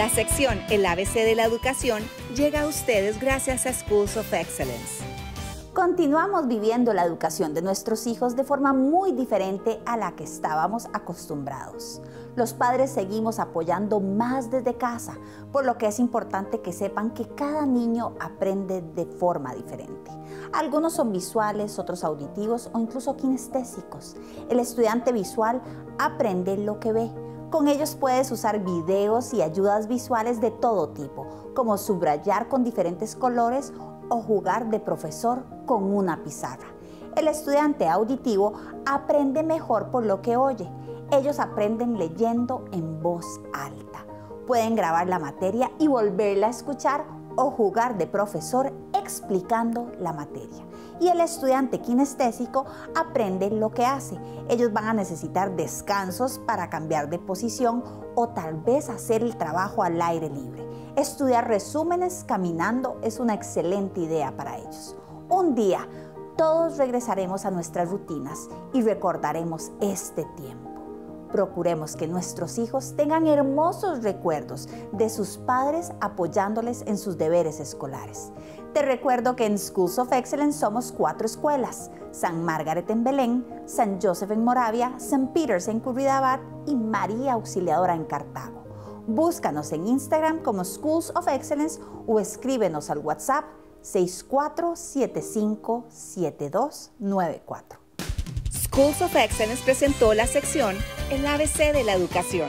La sección El ABC de la Educación llega a ustedes gracias a Schools of Excellence. Continuamos viviendo la educación de nuestros hijos de forma muy diferente a la que estábamos acostumbrados. Los padres seguimos apoyando más desde casa, por lo que es importante que sepan que cada niño aprende de forma diferente. Algunos son visuales, otros auditivos o incluso kinestésicos. El estudiante visual aprende lo que ve. Con ellos puedes usar videos y ayudas visuales de todo tipo, como subrayar con diferentes colores o jugar de profesor con una pizarra. El estudiante auditivo aprende mejor por lo que oye. Ellos aprenden leyendo en voz alta. Pueden grabar la materia y volverla a escuchar o jugar de profesor explicando la materia. Y el estudiante kinestésico aprende lo que hace. Ellos van a necesitar descansos para cambiar de posición o tal vez hacer el trabajo al aire libre. Estudiar resúmenes caminando es una excelente idea para ellos. Un día todos regresaremos a nuestras rutinas y recordaremos este tiempo. Procuremos que nuestros hijos tengan hermosos recuerdos de sus padres apoyándoles en sus deberes escolares. Te recuerdo que en Schools of Excellence somos cuatro escuelas, San Margaret en Belén, San Joseph en Moravia, San Peters en Curridabat y María Auxiliadora en Cartago. Búscanos en Instagram como Schools of Excellence o escríbenos al WhatsApp 64757294. Schools of Excellence presentó la sección El ABC de la Educación.